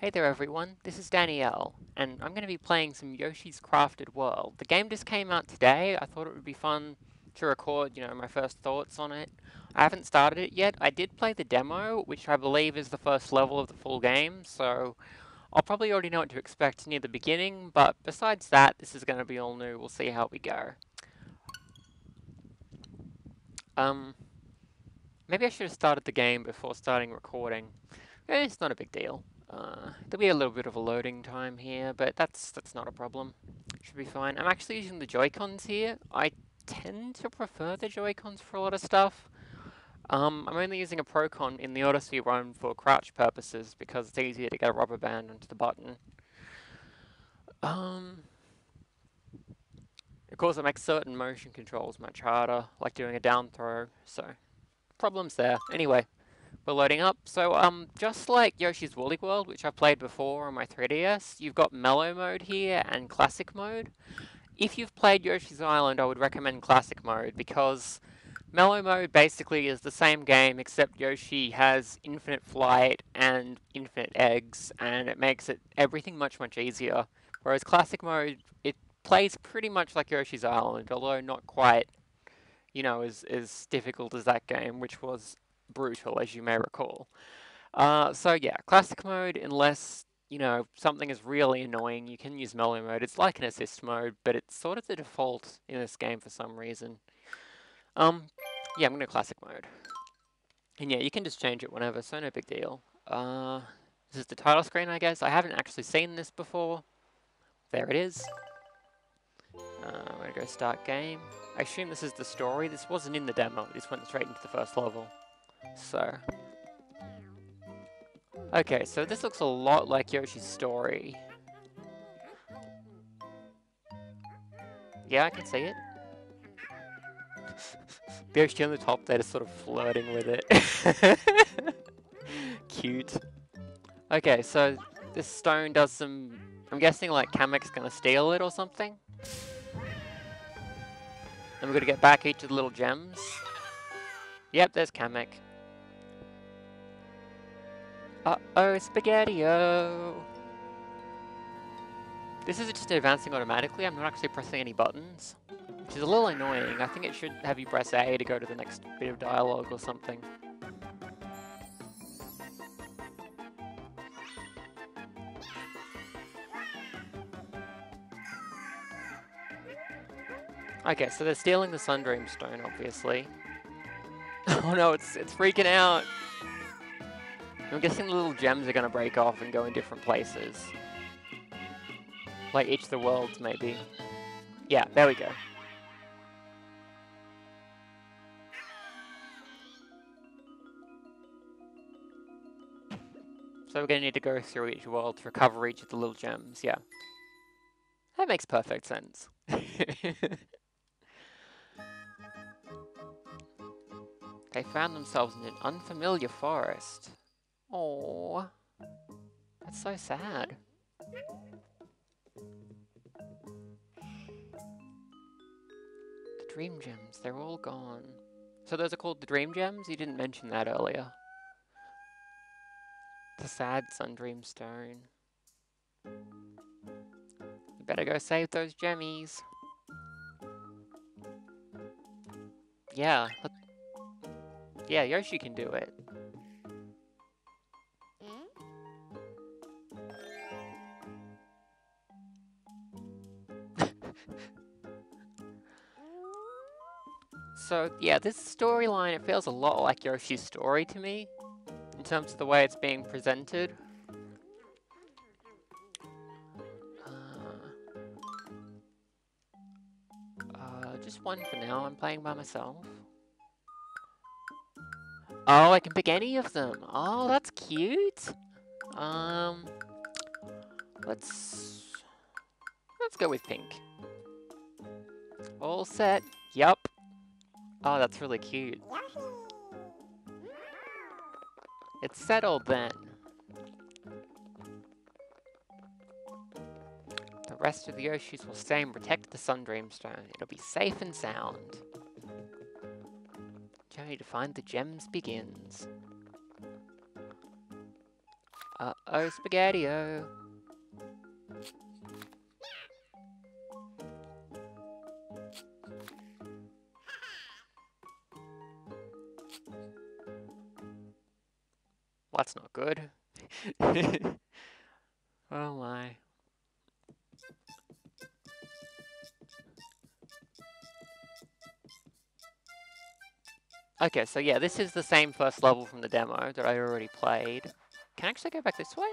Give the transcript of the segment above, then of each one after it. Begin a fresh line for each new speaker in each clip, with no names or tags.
Hey there everyone, this is Danielle, and I'm going to be playing some Yoshi's Crafted World. The game just came out today, I thought it would be fun to record, you know, my first thoughts on it. I haven't started it yet, I did play the demo, which I believe is the first level of the full game, so I'll probably already know what to expect near the beginning, but besides that, this is going to be all new, we'll see how we go. Um, maybe I should have started the game before starting recording. Eh, it's not a big deal. Uh, there'll be a little bit of a loading time here, but that's that's not a problem. Should be fine. I'm actually using the Joy-Cons here. I tend to prefer the Joy-Cons for a lot of stuff. Um, I'm only using a Procon in the Odyssey ROM for crouch purposes because it's easier to get a rubber band onto the button. Um, of course, it makes certain motion controls much harder, like doing a down throw, so problems there. Anyway, we're loading up. So, um, just like Yoshi's Woolly World, which I've played before on my 3DS, you've got Mellow Mode here and Classic Mode. If you've played Yoshi's Island, I would recommend Classic Mode because Mellow Mode basically is the same game except Yoshi has infinite flight and infinite eggs and it makes it everything much much easier. Whereas Classic Mode, it plays pretty much like Yoshi's Island, although not quite, you know, as, as difficult as that game, which was brutal, as you may recall. Uh, so yeah, classic mode, unless, you know, something is really annoying, you can use mellow mode. It's like an assist mode, but it's sort of the default in this game for some reason. Um, yeah, I'm to classic mode. And yeah, you can just change it whenever, so no big deal. Uh, this is the title screen, I guess. I haven't actually seen this before. There it is. Uh, I'm to go start game. I assume this is the story. This wasn't in the demo. This went straight into the first level. So. Okay, so this looks a lot like Yoshi's story. Yeah, I can see it. Yoshi on the top there just sort of flirting with it. Cute. Okay, so this stone does some... I'm guessing like Kamek's gonna steal it or something? And we're gonna get back each of the little gems. Yep, there's Kamek. Uh-oh, Spaghetti-O! This is just advancing automatically, I'm not actually pressing any buttons. Which is a little annoying. I think it should have you press A to go to the next bit of dialogue or something. Okay, so they're stealing the Sundream Stone, obviously. oh no, it's it's freaking out! I'm guessing the little gems are gonna break off and go in different places. Like each of the worlds, maybe. Yeah, there we go. So we're gonna need to go through each world to recover each of the little gems, yeah. That makes perfect sense. they found themselves in an unfamiliar forest. Oh, that's so sad. The dream gems, they're all gone. So those are called the dream gems? You didn't mention that earlier. The sad Sundream Stone. You better go save those gemmies. Yeah. Yeah, Yoshi can do it. So, yeah, this storyline, it feels a lot like Yoshi's story to me, in terms of the way it's being presented. Uh, uh, just one for now, I'm playing by myself. Oh, I can pick any of them. Oh, that's cute. Um, let's, let's go with pink. All set. Yup. Oh, that's really cute. It's settled then. The rest of the Yoshis will stay and protect the Sundream Stone. It'll be safe and sound. Journey to find the gems begins. Uh-oh, spaghetti-o. So yeah, this is the same first level from the demo that I already played. Can I actually go back this way?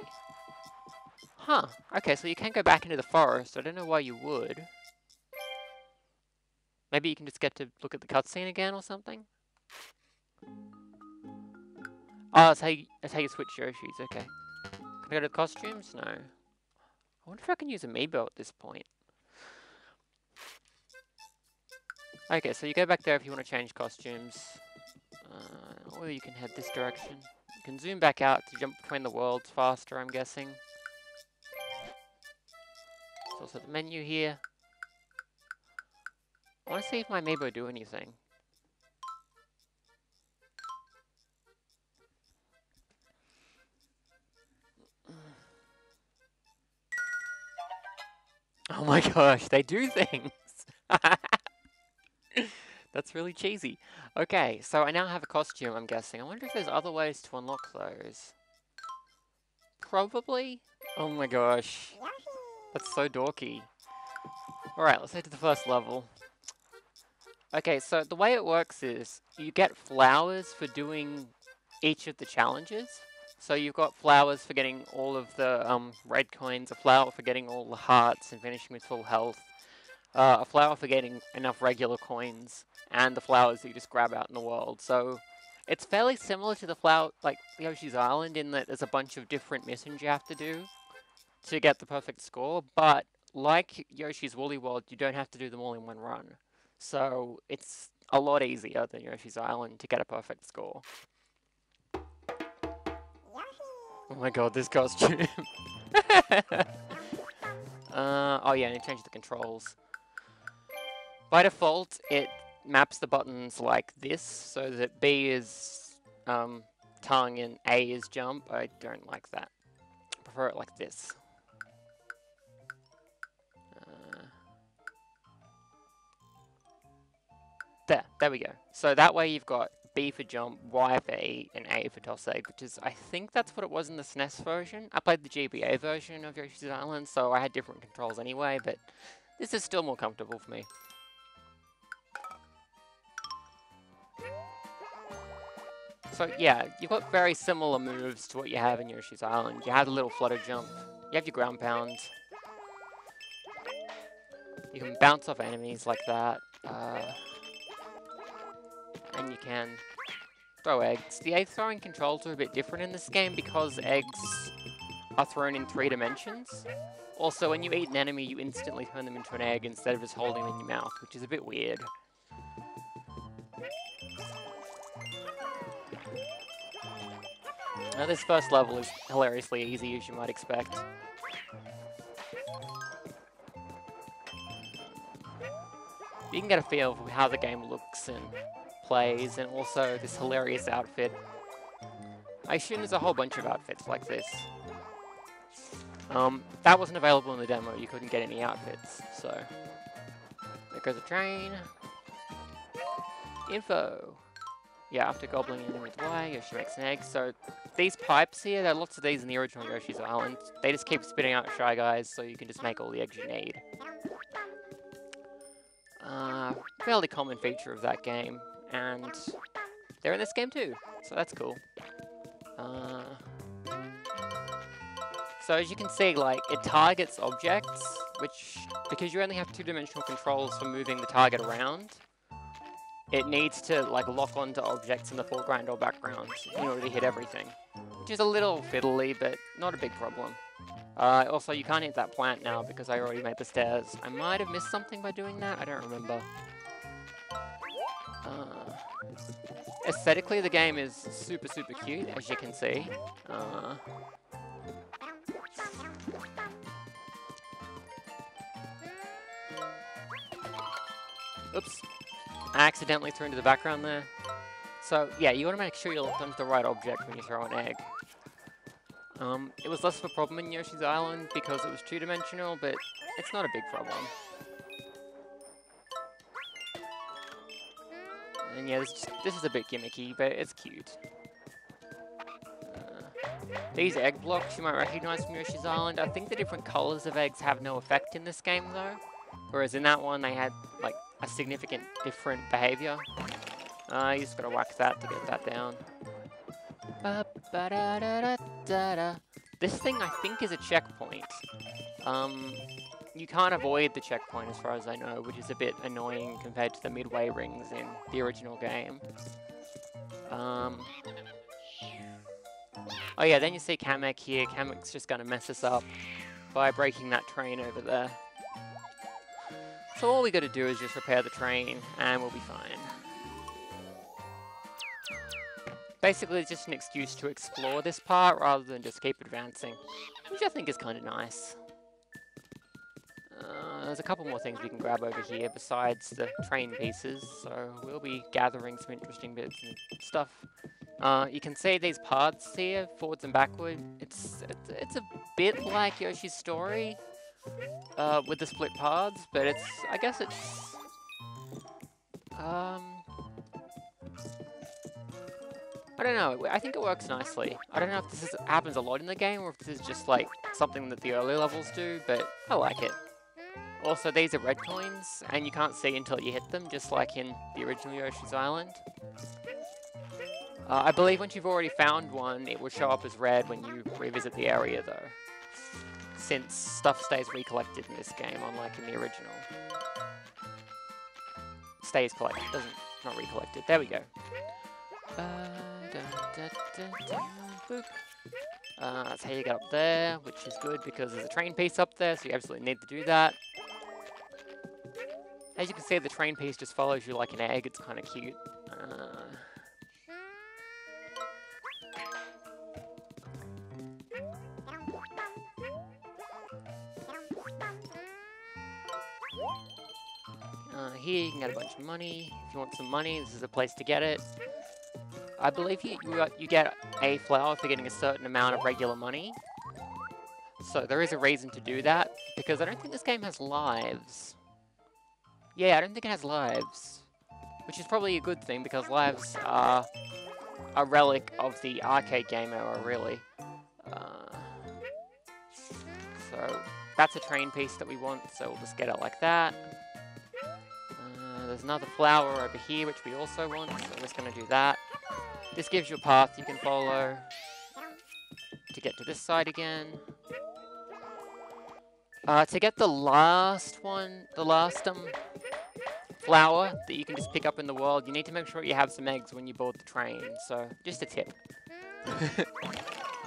Huh, okay, so you can't go back into the forest. I don't know why you would. Maybe you can just get to look at the cutscene again or something? Oh, that's how you, that's how you switch Yoshis, okay. Can I go to the costumes? No. I wonder if I can use Amiibo at this point. Okay, so you go back there if you want to change costumes. Uh, or you can head this direction. You can zoom back out to jump between the worlds faster, I'm guessing. There's also the menu here. I want to see if my Amiibo do anything. Oh my gosh, they do things! That's really cheesy. Okay, so I now have a costume, I'm guessing. I wonder if there's other ways to unlock those. Probably? Oh my gosh. That's so dorky. Alright, let's head to the first level. Okay, so the way it works is you get flowers for doing each of the challenges. So you've got flowers for getting all of the um, red coins, a flower for getting all the hearts and finishing with full health, uh, a flower for getting enough regular coins, and the flowers that you just grab out in the world. So it's fairly similar to the flower, like Yoshi's Island, in that there's a bunch of different missions you have to do to get the perfect score, but like Yoshi's Woolly World, you don't have to do them all in one run. So it's a lot easier than Yoshi's Island to get a perfect score. Oh my god, this costume. uh, oh yeah, need to change the controls. By default, it maps the buttons like this, so that B is um, tongue and A is jump. I don't like that. I prefer it like this. Uh, there, there we go. So that way you've got B for jump, Y for E, and A for toss egg, which is, I think that's what it was in the SNES version. I played the GBA version of Yoshi's Island, so I had different controls anyway, but this is still more comfortable for me. So yeah, you've got very similar moves to what you have in Yoshi's Island. You have the little flutter jump, you have your ground pound, you can bounce off enemies like that. Uh, and you can throw eggs. The egg throwing controls are a bit different in this game because eggs are thrown in three dimensions. Also, when you eat an enemy, you instantly turn them into an egg instead of just holding them in your mouth, which is a bit weird. Now this first level is hilariously easy, as you might expect. You can get a feel for how the game looks and plays, and also this hilarious outfit. I assume there's a whole bunch of outfits like this. Um, that wasn't available in the demo, you couldn't get any outfits, so... There goes a train. Info. Yeah, after gobbling in with Y, Yoshi makes an egg. So these pipes here, there are lots of these in the original Yoshi's Island. They just keep spitting out Shy Guys, so you can just make all the eggs you need. Uh, fairly common feature of that game and they're in this game too, so that's cool. Uh, so as you can see, like, it targets objects, which, because you only have two-dimensional controls for moving the target around, it needs to, like, lock onto objects in the foreground or background in order to hit everything. Which is a little fiddly, but not a big problem. Uh, also, you can't hit that plant now because I already made the stairs. I might have missed something by doing that, I don't remember. Uh, aesthetically, the game is super, super cute, as you can see. Uh, oops. I accidentally threw into the background there. So, yeah, you want to make sure you look onto the right object when you throw an egg. Um, it was less of a problem in Yoshi's Island because it was two-dimensional, but it's not a big problem. And yeah, this, this is a bit gimmicky, but it's cute. Uh, these egg blocks you might recognize from Yoshi's Island. I think the different colors of eggs have no effect in this game though. Whereas in that one they had like a significant different behavior. Uh, you just gotta whack that to get that down. This thing I think is a checkpoint. Um, you can't avoid the checkpoint as far as I know, which is a bit annoying compared to the midway rings in the original game. Um, oh yeah, then you see Kamek here. Kamek's just going to mess us up by breaking that train over there. So all we got to do is just repair the train and we'll be fine. Basically, it's just an excuse to explore this part rather than just keep advancing, which I think is kind of nice. Uh, there's a couple more things we can grab over here besides the train pieces, so we'll be gathering some interesting bits and stuff. Uh, you can see these paths here, forwards and backward. It's, it's, it's a bit like Yoshi's Story uh, with the split paths, but it's, I guess it's, um, I don't know, I think it works nicely. I don't know if this is, happens a lot in the game or if this is just like something that the early levels do, but I like it. Also, these are red coins, and you can't see until you hit them, just like in the original Yoshi's Island. Uh, I believe once you've already found one, it will show up as red when you revisit the area, though. Since stuff stays recollected in this game, unlike in the original. Stays collected, doesn't, not recollected. There we go. Uh, uh, that's how you get up there, which is good because there's a train piece up there, so you absolutely need to do that. As you can see, the train piece just follows you like an egg. It's kind of cute. Uh... Uh, here you can get a bunch of money. If you want some money, this is a place to get it. I believe you, you, you get a flower for getting a certain amount of regular money. So there is a reason to do that, because I don't think this game has lives. Yeah, I don't think it has lives. Which is probably a good thing, because lives are a relic of the arcade game era, really. Uh, so, that's a train piece that we want, so we'll just get it like that. Uh, there's another flower over here, which we also want, so we're just going to do that. This gives you a path you can follow to get to this side again. Uh, to get the last one, the last um, flower that you can just pick up in the world, you need to make sure you have some eggs when you board the train. So, just a tip.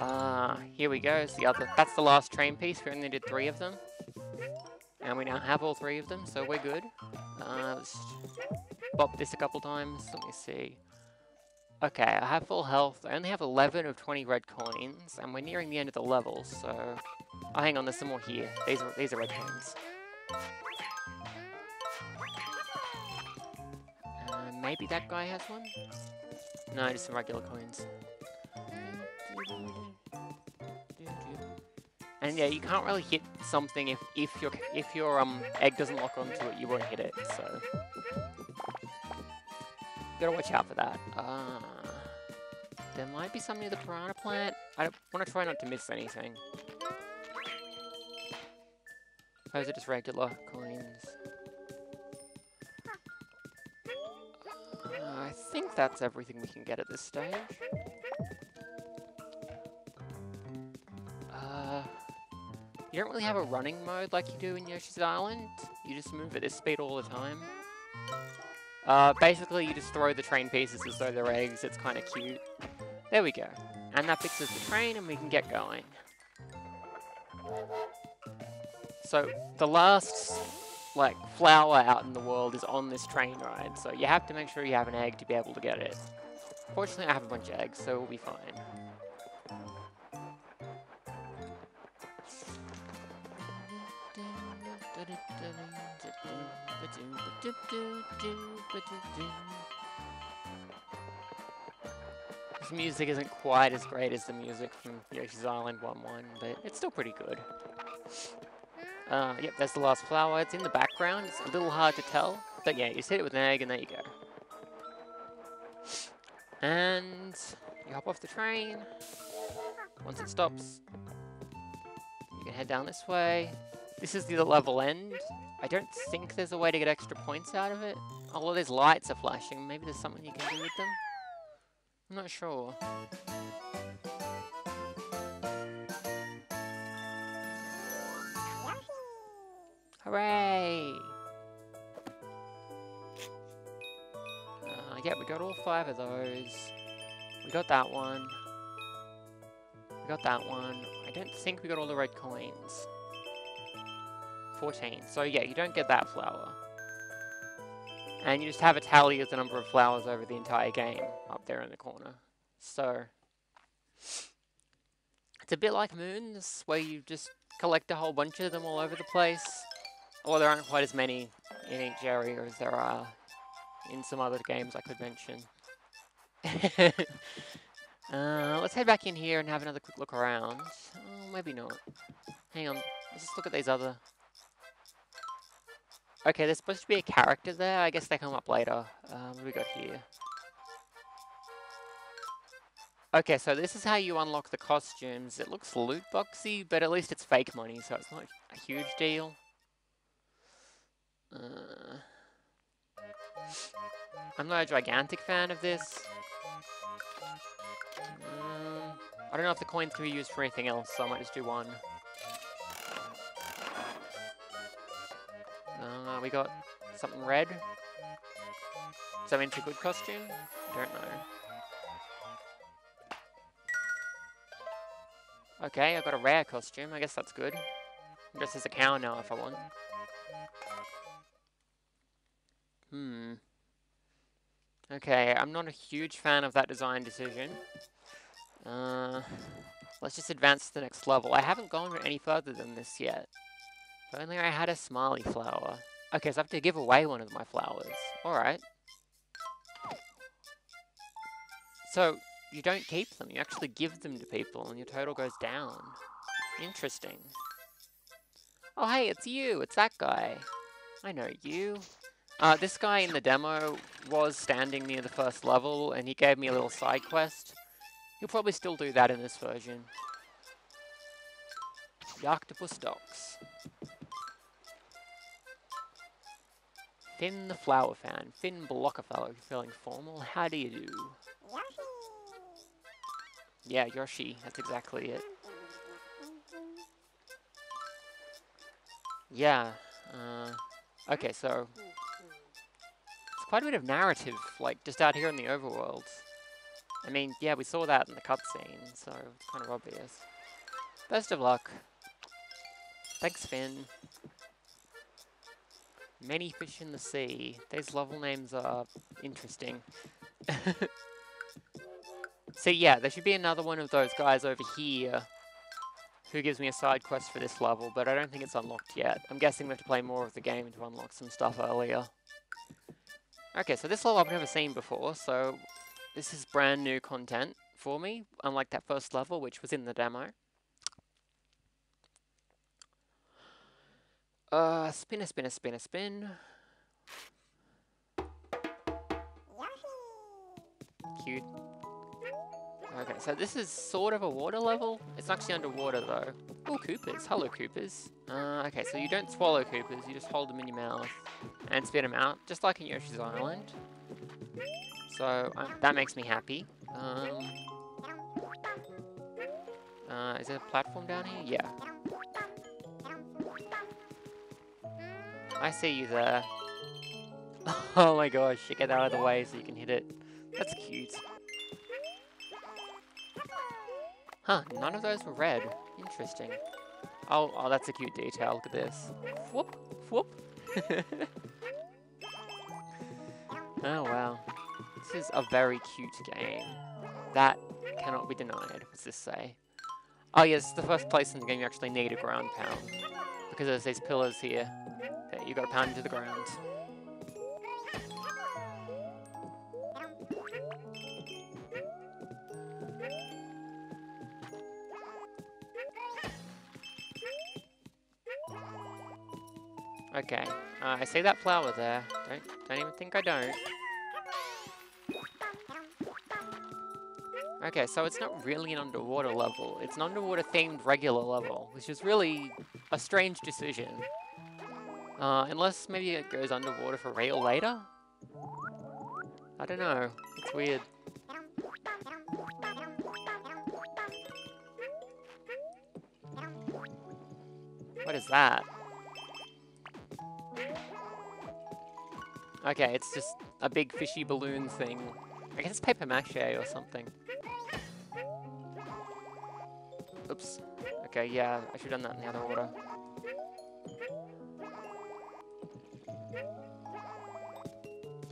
Ah, uh, here we go. It's the other. That's the last train piece. We only did three of them, and we now have all three of them, so we're good. Uh, let's bop this a couple times. Let me see. Okay, I have full health. I only have 11 of 20 red coins, and we're nearing the end of the level, so... Oh, hang on, there's some more here. These are, these are red coins. maybe that guy has one? No, just some regular coins. And yeah, you can't really hit something if if your if your um egg doesn't lock onto it, you won't hit it. So gotta watch out for that. Uh, there might be some near the piranha plant. I want to try not to miss anything. Those are just regular coins? I think that's everything we can get at this stage. Uh, you don't really have a running mode like you do in Yoshi's Island. You just move at this speed all the time. Uh, basically, you just throw the train pieces as though they're eggs. It's kind of cute. There we go. And that fixes the train and we can get going. So, the last like flower out in the world is on this train ride, so you have to make sure you have an egg to be able to get it. Fortunately, I have a bunch of eggs, so we'll be fine. Music isn't quite as great as the music from Yoshi's Island 1-1, but it's still pretty good. Uh, yep, there's the last flower. It's in the background. It's a little hard to tell. But yeah, you just hit it with an egg and there you go. And you hop off the train. Once it stops, you can head down this way. This is the level end. I don't think there's a way to get extra points out of it. Well, there's lights are flashing. Maybe there's something you can do with them? I'm not sure. Hooray! Uh, yeah, we got all five of those. We got that one. We got that one. I don't think we got all the red coins. 14. So yeah, you don't get that flower. And you just have a tally of the number of flowers over the entire game up there in the corner. So, it's a bit like Moons, where you just collect a whole bunch of them all over the place. Or there aren't quite as many in each area as there are in some other games I could mention. uh, let's head back in here and have another quick look around. Oh, maybe not. Hang on, let's just look at these other Okay, there's supposed to be a character there. I guess they come up later. Um, what we got here? Okay, so this is how you unlock the costumes. It looks loot boxy, but at least it's fake money, so it's not a huge deal. Uh, I'm not a gigantic fan of this. Um, I don't know if the coins can be used for anything else, so I might just do one. Uh, we got something red. Is that mean a good costume? Don't know. Okay, I got a rare costume. I guess that's good. I'm dressed as a cow now if I want. Hmm. Okay, I'm not a huge fan of that design decision. Uh, let's just advance to the next level. I haven't gone any further than this yet. If only I had a smiley flower. Okay, so I have to give away one of my flowers. Alright. So, you don't keep them, you actually give them to people and your total goes down. Interesting. Oh hey, it's you! It's that guy. I know you. Uh, this guy in the demo was standing near the first level and he gave me a little side quest. He'll probably still do that in this version. The octopus docks. Finn the Flower Fan. Finn Blockerfellow, feeling formal. How do you do? Yoshi. Yeah, Yoshi. That's exactly it. Yeah. Uh, okay, so... It's quite a bit of narrative, like, just out here in the overworld. I mean, yeah, we saw that in the cutscene, so it's kind of obvious. Best of luck. Thanks, Finn. Many fish in the sea. These level names are interesting. so yeah, there should be another one of those guys over here who gives me a side quest for this level, but I don't think it's unlocked yet. I'm guessing we have to play more of the game to unlock some stuff earlier. Okay, so this level I've never seen before, so this is brand new content for me, unlike that first level, which was in the demo. Uh, spin a spin a spin a spin. Cute. Okay, so this is sort of a water level. It's actually underwater though. Oh, Koopas. Hello, Koopas. Uh, okay, so you don't swallow Koopas, you just hold them in your mouth and spit them out, just like in Yoshi's Island. So, um, that makes me happy. Um, uh, is there a platform down here? Yeah. I see you there. oh my gosh, get out of the way so you can hit it. That's cute. Huh, none of those were red. Interesting. Oh, oh, that's a cute detail. Look at this. Whoop, whoop. oh, wow. This is a very cute game. That cannot be denied. What's this say? Oh, yes, the first place in the game you actually need a ground pound. Because there's these pillars here you gotta pound into the ground. Okay, uh, I see that flower there. Don't, don't even think I don't. Okay, so it's not really an underwater level. It's an underwater themed regular level, which is really a strange decision. Uh, unless maybe it goes underwater for real later? I don't know. It's weird. What is that? Okay, it's just a big fishy balloon thing. I guess it's paper mache or something. Oops. Okay, yeah, I should have done that in the other order.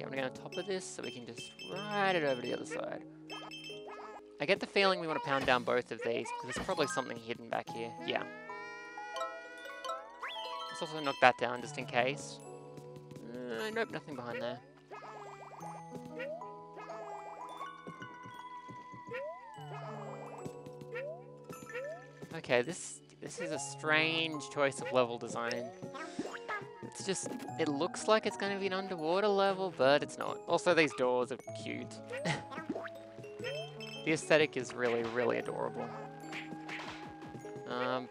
I'm gonna go on top of this so we can just ride it over to the other side. I get the feeling we want to pound down both of these, because there's probably something hidden back here. Yeah. Let's also knock that down just in case. Uh, nope, nothing behind there. Okay, this this is a strange choice of level design. It's just, it looks like it's going to be an underwater level, but it's not. Also, these doors are cute. the aesthetic is really, really adorable. Um,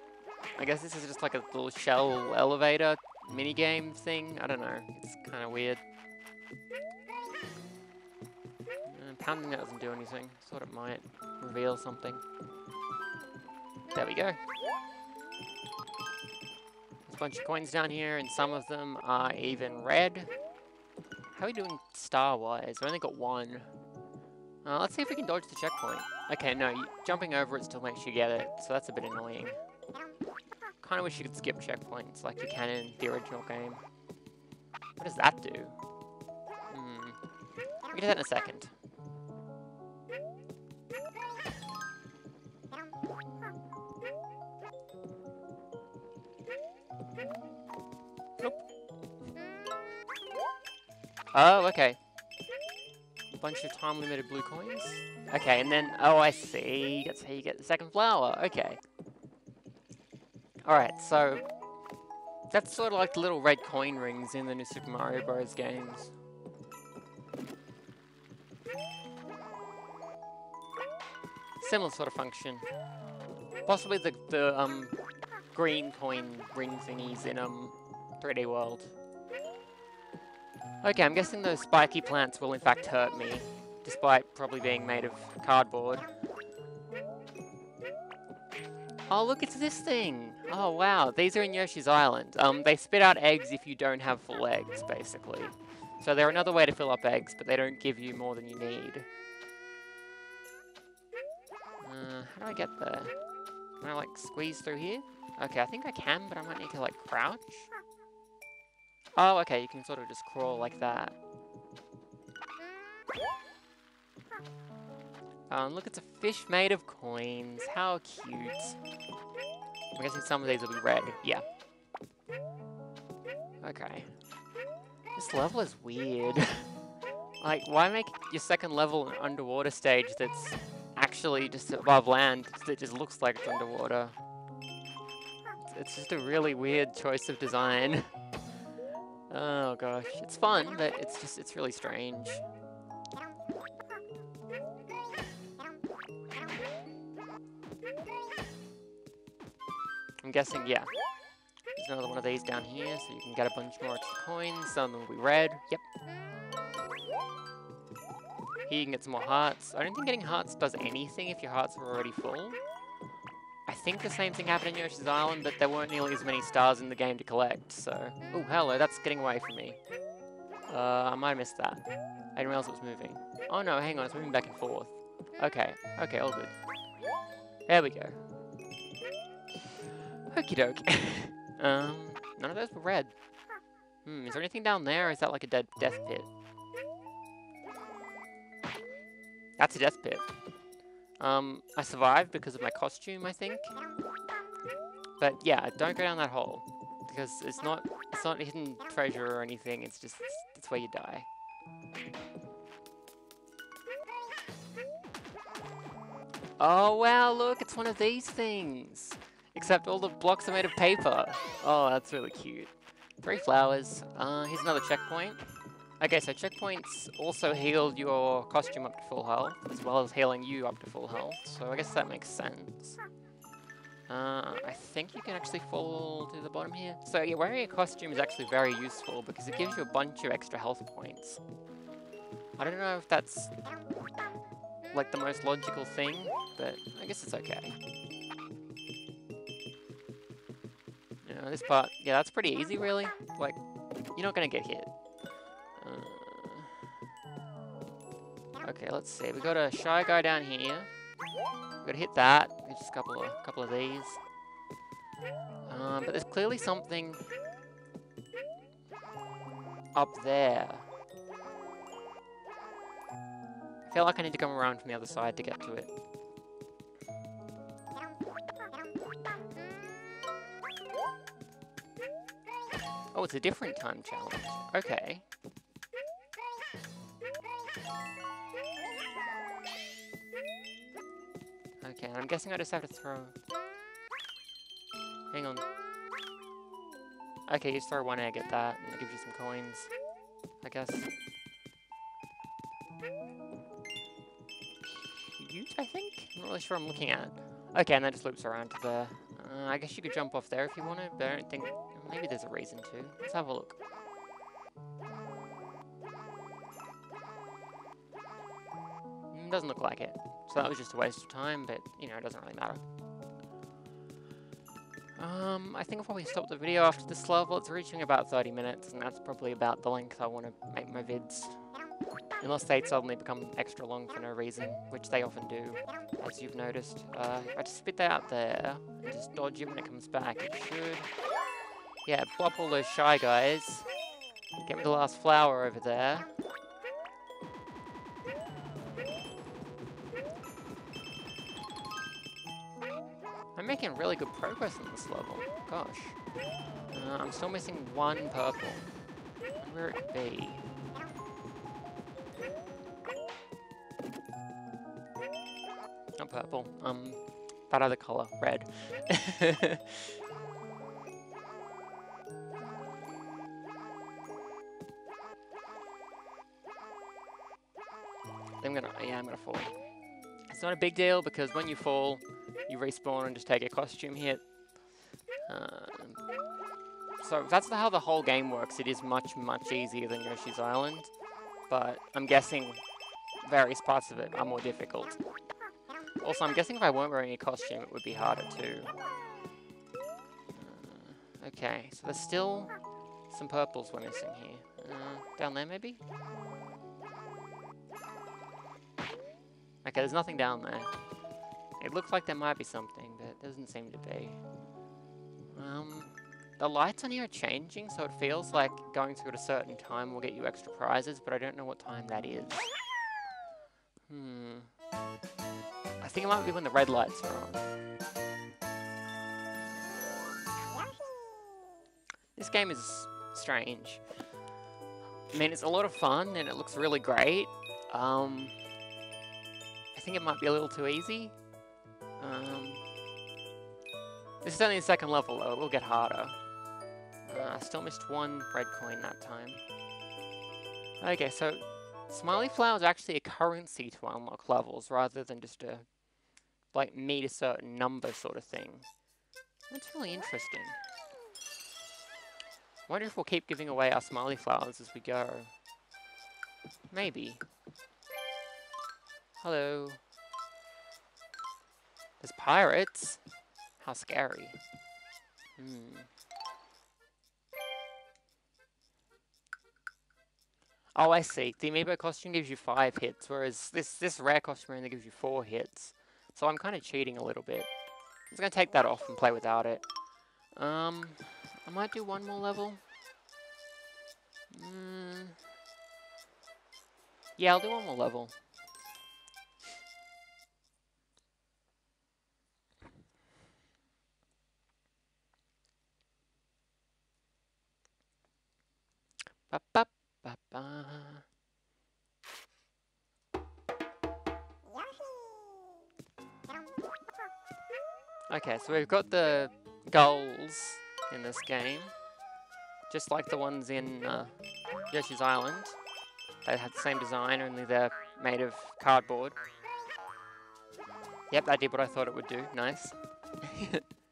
I guess this is just like a little shell elevator minigame thing. I don't know. It's kind of weird. Uh, pounding that doesn't do anything. Thought it might reveal something. There we go. A bunch of coins down here, and some of them are even red. How are we doing star-wise? I only got one. Uh, let's see if we can dodge the checkpoint. Okay, no, jumping over it still makes you get it, so that's a bit annoying. Kinda wish you could skip checkpoints like you can in the original game. What does that do? Hmm. We'll get to that in a second. Oh, okay. A bunch of time-limited blue coins. Okay, and then, oh, I see. That's how you get the second flower. Okay. Alright, so... That's sort of like the little red coin rings in the new Super Mario Bros. games. Similar sort of function. Possibly the, the um, green coin ring thingies in um, 3D World. Okay, I'm guessing those spiky plants will in fact hurt me, despite probably being made of cardboard. Oh, look, it's this thing! Oh, wow, these are in Yoshi's Island. Um, they spit out eggs if you don't have full eggs, basically. So they're another way to fill up eggs, but they don't give you more than you need. Uh, how do I get there? Can I, like, squeeze through here? Okay, I think I can, but I might need to, like, crouch? Oh, okay, you can sort of just crawl like that. Um, look, it's a fish made of coins. How cute. I'm guessing some of these will be red. Yeah. Okay. This level is weird. like, why make your second level an underwater stage that's actually just above land that just looks like it's underwater? It's just a really weird choice of design. Oh gosh, it's fun, but it's just, it's really strange. I'm guessing, yeah. There's another one of these down here, so you can get a bunch more extra coins. Some of them will be red. Yep. Here you can get some more hearts. I don't think getting hearts does anything if your hearts are already full. I think the same thing happened in Yoshi's Island, but there weren't nearly as many stars in the game to collect, so... Oh, hello, that's getting away from me. Uh, I might have missed that. I didn't realize it was moving. Oh no, hang on, it's moving back and forth. Okay, okay, all good. There we go. Okie doke. um, none of those were red. Hmm, is there anything down there, is that like a dead death pit? That's a death pit. Um, I survived because of my costume, I think. But yeah, don't go down that hole. Because it's not it's not hidden treasure or anything, it's just it's where you die. Oh wow, look, it's one of these things! Except all the blocks are made of paper. Oh, that's really cute. Three flowers. Uh, here's another checkpoint. Okay, so checkpoints also heal your costume up to full health, as well as healing you up to full health, so I guess that makes sense. Uh, I think you can actually fall to the bottom here. So yeah, wearing a costume is actually very useful because it gives you a bunch of extra health points. I don't know if that's like the most logical thing, but I guess it's okay. You know, this part, yeah, that's pretty easy really. Like, you're not gonna get hit. Uh, okay, let's see. We got a shy guy down here. We gotta hit that. Just a couple of couple of these. Um, but there's clearly something up there. I feel like I need to come around from the other side to get to it. Oh, it's a different time challenge. Okay. Okay, I'm guessing I just have to throw... Hang on. Okay, you just throw one egg at that, and it gives you some coins. I guess. Cute, I think? I'm not really sure I'm looking at. Okay, and that just loops around to there. Uh, I guess you could jump off there if you wanted, but I don't think... Maybe there's a reason to. Let's have a look. Doesn't look like it. So that was just a waste of time, but, you know, it doesn't really matter. Um, I think I'll probably stop the video after this level. It's reaching about 30 minutes, and that's probably about the length I want to make my vids. Unless they suddenly become extra long for no reason, which they often do, as you've noticed. Uh, if I just spit that out there, and just dodge it when it comes back, it should... Yeah, plop all those shy guys. Get me the last flower over there. Making really good progress on this level. Gosh. Uh, I'm still missing one purple. where it be. Not purple. Um, that other color. Red. I'm gonna, yeah, I'm gonna fall. It's not a big deal because when you fall, you respawn and just take a costume hit. Um, so that's how the whole game works. It is much, much easier than Yoshi's Island, but I'm guessing various parts of it are more difficult. Also, I'm guessing if I weren't wearing a costume, it would be harder too. Uh, okay, so there's still some purples we're missing here. Uh, down there, maybe? Okay, there's nothing down there. It looks like there might be something, but it doesn't seem to be. Um, the lights on here are changing, so it feels like going through at a certain time will get you extra prizes, but I don't know what time that is. Hmm. I think it might be when the red lights are on. This game is strange. I mean, it's a lot of fun, and it looks really great. Um, think it might be a little too easy. Um, this is only the second level, though. It will get harder. Uh, I still missed one red coin that time. Okay, so Smiley Flower is actually a currency to unlock levels, rather than just a, like, meet a certain number sort of thing. That's really interesting. wonder if we'll keep giving away our Smiley Flowers as we go. Maybe. Hello. There's pirates? How scary. Hmm. Oh, I see. The amiibo costume gives you five hits, whereas this, this rare costume only gives you four hits. So I'm kind of cheating a little bit. I'm just going to take that off and play without it. Um, I might do one more level. Mm. Yeah, I'll do one more level. Ba, ba, ba, ba. Okay, so we've got the goals in this game. just like the ones in uh, Yoshi's Island. They have the same design, only they're made of cardboard. Yep, that did what I thought it would do. Nice.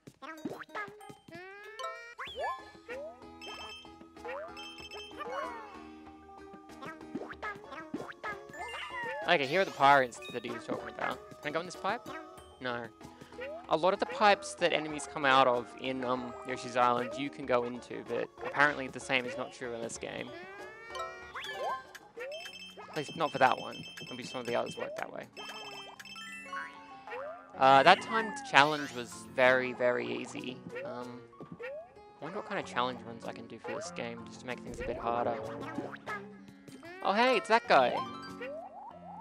okay, here are the pirates that he was talking about. Can I go in this pipe? No. A lot of the pipes that enemies come out of in um, Yoshi's Island you can go into, but apparently the same is not true in this game. At least not for that one. Maybe some of the others work that way. Uh, that timed challenge was very, very easy. Um, I wonder what kind of challenge runs I can do for this game, just to make things a bit harder. Oh hey, it's that guy!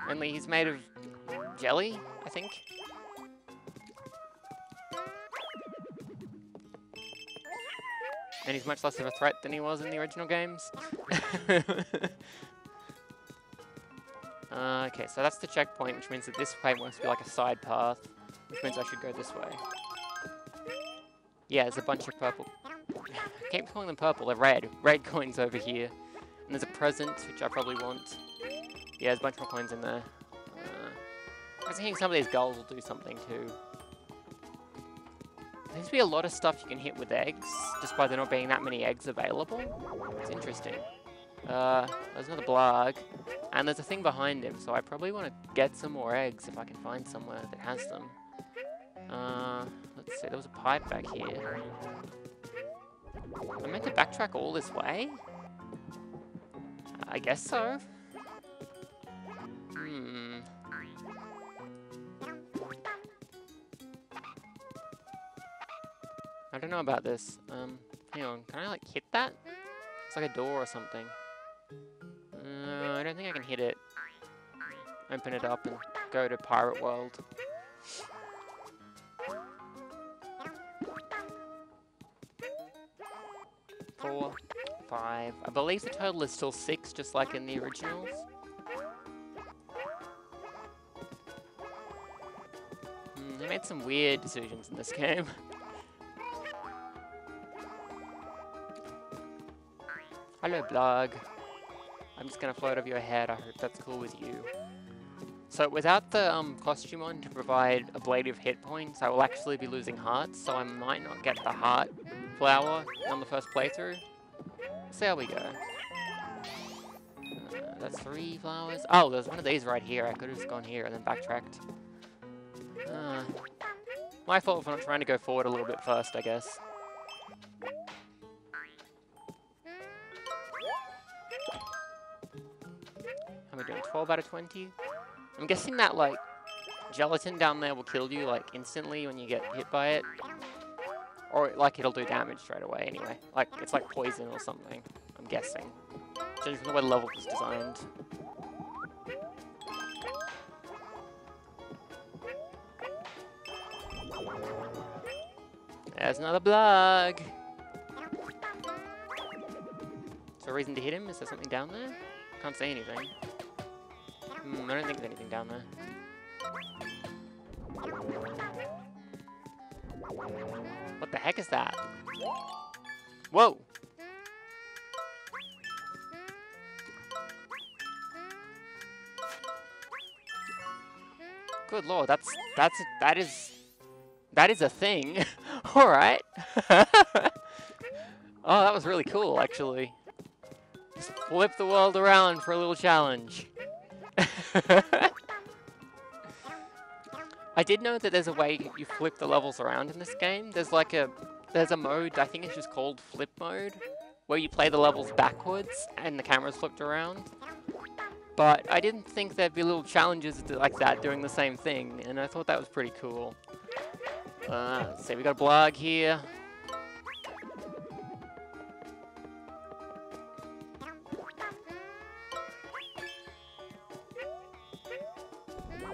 Only he's made of jelly, I think? And he's much less of a threat than he was in the original games. uh, okay, so that's the checkpoint, which means that this way must be like a side path, which means I should go this way. Yeah, there's a bunch of purple... I keep calling them purple, they're red. Red coins over here. And there's a present, which I probably want. Yeah, there's a bunch more coins in there. Uh, I was thinking some of these goals will do something too. There seems to be a lot of stuff you can hit with eggs, despite there not being that many eggs available. It's interesting. Uh, there's another blag, and there's a thing behind him, so I probably want to get some more eggs if I can find somewhere that has them. Uh, let's see, there was a pipe back here. I meant to backtrack all this way? I guess so. Hmm. I don't know about this. Um, hang on, can I like hit that? It's like a door or something. Uh, I don't think I can hit it. Open it up and go to Pirate World. Four, five. I believe the total is still six, just like in the originals. Made some weird decisions in this game. Hello, Blog. I'm just gonna float over your head. I hope that's cool with you. So without the um, costume on to provide ablative hit points, I will actually be losing hearts, so I might not get the heart flower on the first playthrough. See how we go. Uh, that's three flowers. Oh, there's one of these right here. I could have just gone here and then backtracked. Uh, my fault for not trying to go forward a little bit first, I guess. How am I doing? 12 out of 20? I'm guessing that, like, gelatin down there will kill you, like, instantly when you get hit by it. Or, like, it'll do damage straight away anyway. Like, it's like poison or something, I'm guessing. Judging from the way the level was designed. There's another blog. Is there a reason to hit him? Is there something down there? Can't see anything. Hmm, I don't think there's anything down there. What the heck is that? Whoa! Good lord, that's that's that is that is a thing. All right. oh, that was really cool, actually. Just flip the world around for a little challenge. I did know that there's a way you flip the levels around in this game. There's like a, there's a mode, I think it's just called flip mode, where you play the levels backwards and the camera's flipped around. But I didn't think there'd be little challenges like that doing the same thing, and I thought that was pretty cool. Uh, see, we got a blog here.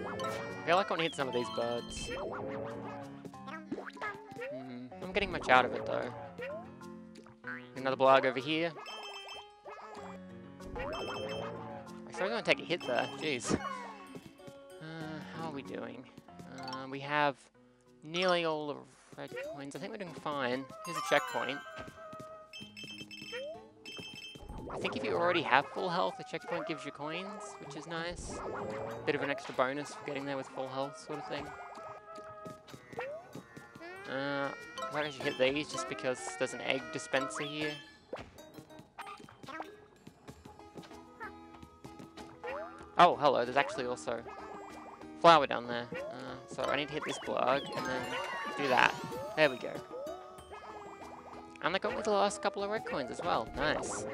I feel like I want to hit some of these birds. Mm, I'm getting much out of it though. Another blog over here. I suppose I'm to take a hit there. Jeez. Uh, how are we doing? Uh, we have nearly all the red coins. I think we're doing fine. Here's a checkpoint. I think if you already have full health, the checkpoint gives you coins, which is nice. Bit of an extra bonus for getting there with full health sort of thing. Uh, don't you hit these just because there's an egg dispenser here. Oh, hello, there's actually also flower down there. Uh, so I need to hit this plug and then do that. There we go. And I got me the last couple of red coins as well. Nice.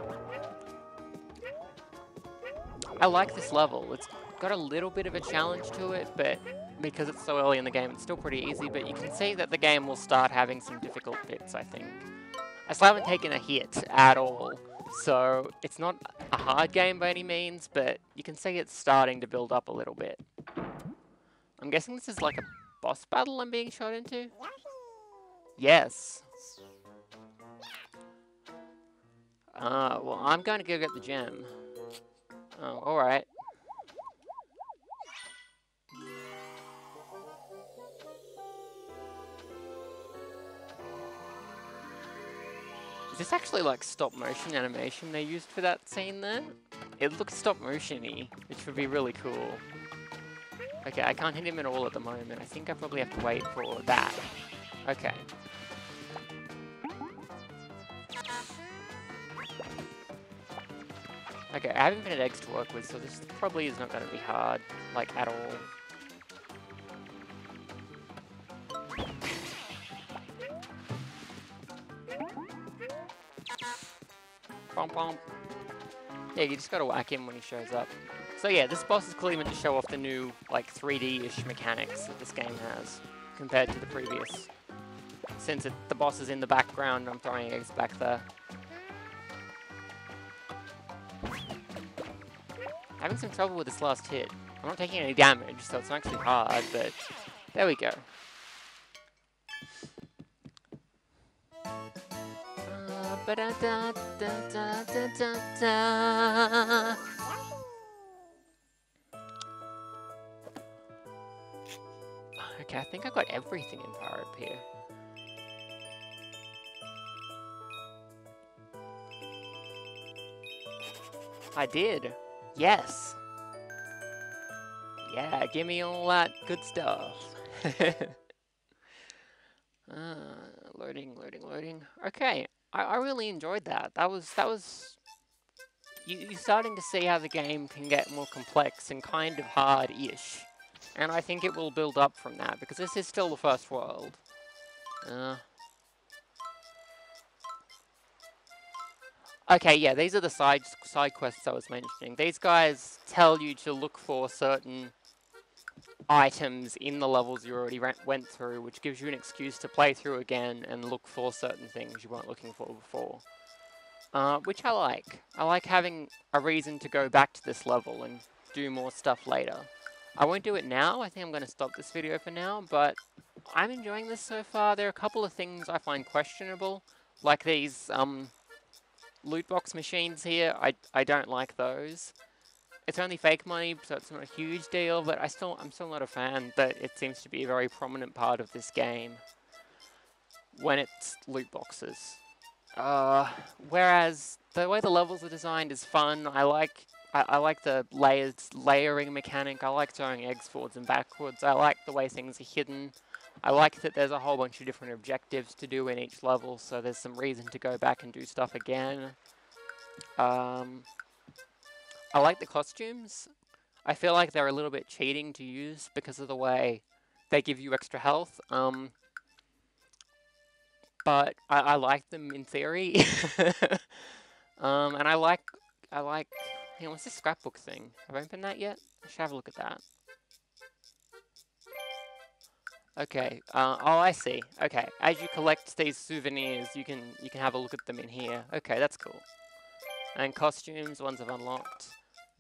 I like this level. It's got a little bit of a challenge to it, but because it's so early in the game, it's still pretty easy, but you can see that the game will start having some difficult bits, I think. I still haven't taken a hit at all, so it's not a hard game by any means, but you can see it's starting to build up a little bit. I'm guessing this is like a boss battle I'm being shot into? Yes. Uh, well, I'm going to go get the gem. Oh, alright. Is this actually like stop motion animation they used for that scene there? It looks stop motion-y, which would be really cool. Okay, I can't hit him at all at the moment. I think I probably have to wait for that. Okay. Okay, I haven't been eggs to work with, so this probably is not going to be hard, like, at all. Bom bom. Yeah, you just gotta whack him when he shows up. So yeah, this boss is clearly meant to show off the new, like, 3D-ish mechanics that this game has, compared to the previous. Since it, the boss is in the background, I'm throwing eggs back there. Having some trouble with this last hit. I'm not taking any damage, so it's not actually hard, but there we go. Uh, Okay, I think I got everything in Power Up here. I did. Yes. Yeah, give me all that good stuff. uh, loading, loading, loading. Okay, I, I really enjoyed that. That was that was. You, you're starting to see how the game can get more complex and kind of hard-ish, and I think it will build up from that because this is still the first world. Uh, Okay, yeah, these are the side side quests I was mentioning. These guys tell you to look for certain items in the levels you already went through, which gives you an excuse to play through again and look for certain things you weren't looking for before. Uh, which I like. I like having a reason to go back to this level and do more stuff later. I won't do it now, I think I'm going to stop this video for now, but I'm enjoying this so far. There are a couple of things I find questionable, like these um, loot box machines here, I, I don't like those. It's only fake money, so it's not a huge deal, but I still, I'm still not a fan that it seems to be a very prominent part of this game when it's loot boxes. Uh, whereas the way the levels are designed is fun. I like I, like the layers layering mechanic. I like throwing eggs forwards and backwards. I like the way things are hidden. I like that there's a whole bunch of different objectives to do in each level, so there's some reason to go back and do stuff again. Um, I like the costumes. I feel like they're a little bit cheating to use because of the way they give you extra health. Um, but I, I like them in theory. um, and I like, I like, hey, what's this scrapbook thing? Have I opened that yet? I should have a look at that. Okay. Uh, oh, I see. Okay. As you collect these souvenirs, you can you can have a look at them in here. Okay, that's cool. And costumes, ones I've unlocked.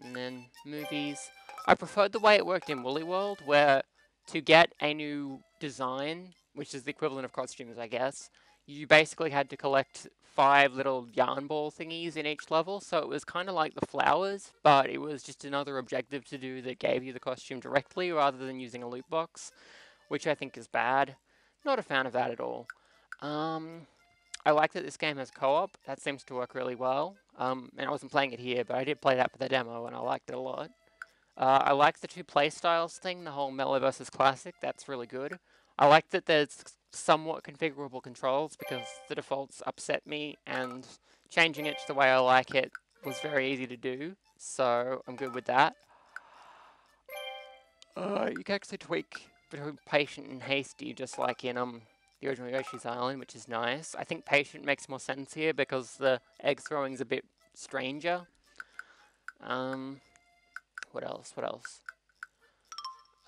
And then movies. I preferred the way it worked in Woolly World, where to get a new design, which is the equivalent of costumes, I guess, you basically had to collect five little yarn ball thingies in each level, so it was kind of like the flowers, but it was just another objective to do that gave you the costume directly rather than using a loot box which I think is bad. Not a fan of that at all. Um, I like that this game has co-op. That seems to work really well. Um, and I wasn't playing it here, but I did play that for the demo, and I liked it a lot. Uh, I like the two playstyles thing, the whole Mellow versus Classic. That's really good. I like that there's somewhat configurable controls because the defaults upset me, and changing it to the way I like it was very easy to do. So I'm good with that. Uh, you can actually tweak between patient and hasty, just like in um the original Yoshi's Island, which is nice. I think patient makes more sense here because the egg throwing is a bit stranger. Um, what else? What else?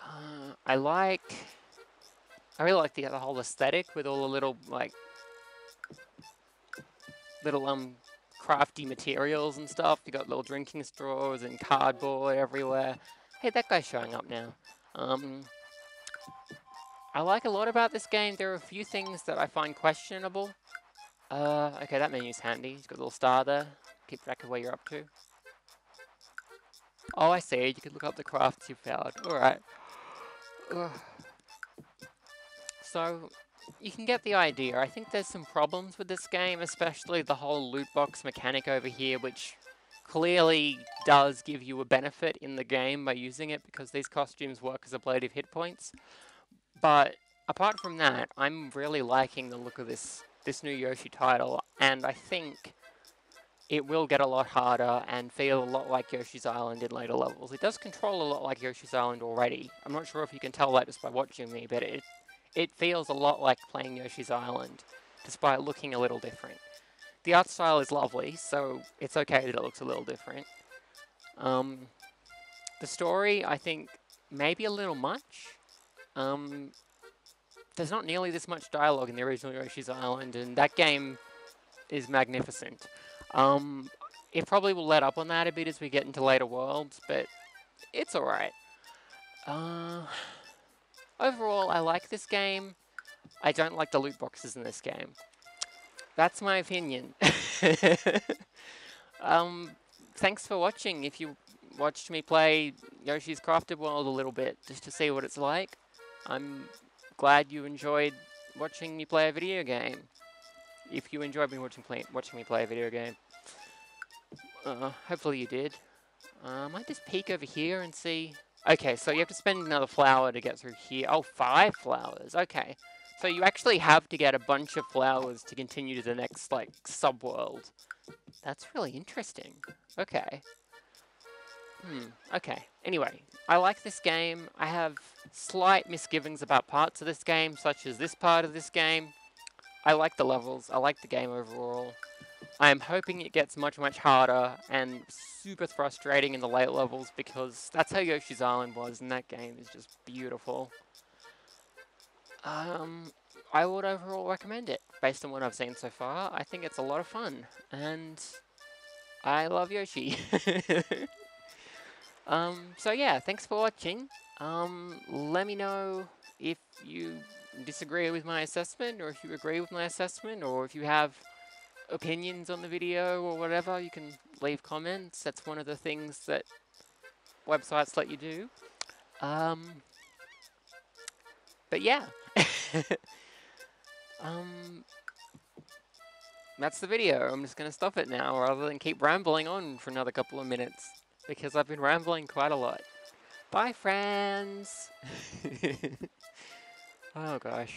Uh, I like... I really like the, the whole aesthetic with all the little, like... Little, um, crafty materials and stuff. You got little drinking straws and cardboard everywhere. Hey, that guy's showing up now. Um, I like a lot about this game. There are a few things that I find questionable. Uh, okay, that menu's handy. It's got a little star there. Keep track of where you're up to. Oh, I see. You can look up the crafts you found. Alright. So, you can get the idea. I think there's some problems with this game, especially the whole loot box mechanic over here, which clearly does give you a benefit in the game by using it because these costumes work as ablative hit points. But apart from that, I'm really liking the look of this this new Yoshi title, and I think it will get a lot harder and feel a lot like Yoshi's Island in later levels. It does control a lot like Yoshi's Island already. I'm not sure if you can tell that just by watching me, but it, it feels a lot like playing Yoshi's Island, despite looking a little different. The art style is lovely, so it's okay that it looks a little different. Um, the story, I think, maybe a little much. Um, there's not nearly this much dialogue in the original Yoshi's Island, and that game is magnificent. Um, it probably will let up on that a bit as we get into later worlds, but it's alright. Uh, overall, I like this game. I don't like the loot boxes in this game. That's my opinion. um, thanks for watching. If you watched me play Yoshi's Crafted World a little bit, just to see what it's like, I'm glad you enjoyed watching me play a video game if you enjoyed me watching, play, watching me play a video game. Uh, hopefully you did. Uh, I might just peek over here and see... Okay, so you have to spend another flower to get through here. Oh, five flowers. Okay. So you actually have to get a bunch of flowers to continue to the next, like, subworld. That's really interesting. Okay. Hmm, okay. Anyway, I like this game. I have slight misgivings about parts of this game, such as this part of this game. I like the levels, I like the game overall. I am hoping it gets much, much harder and super frustrating in the late levels because that's how Yoshi's Island was and that game is just beautiful. Um, I would overall recommend it based on what I've seen so far. I think it's a lot of fun and I love Yoshi. um, so yeah, thanks for watching. Um, let me know if you disagree with my assessment or if you agree with my assessment or if you have opinions on the video or whatever, you can leave comments. That's one of the things that websites let you do. Um, but yeah. um, that's the video. I'm just going to stop it now rather than keep rambling on for another couple of minutes because I've been rambling quite a lot. Bye, friends! Oh gosh.